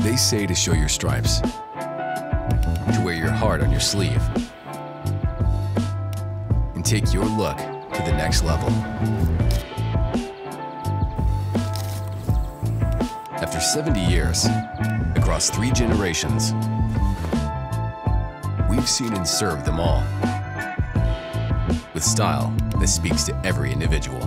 They say to show your stripes, to wear your heart on your sleeve, and take your look to the next level. After 70 years, across three generations, we've seen and served them all with style that speaks to every individual.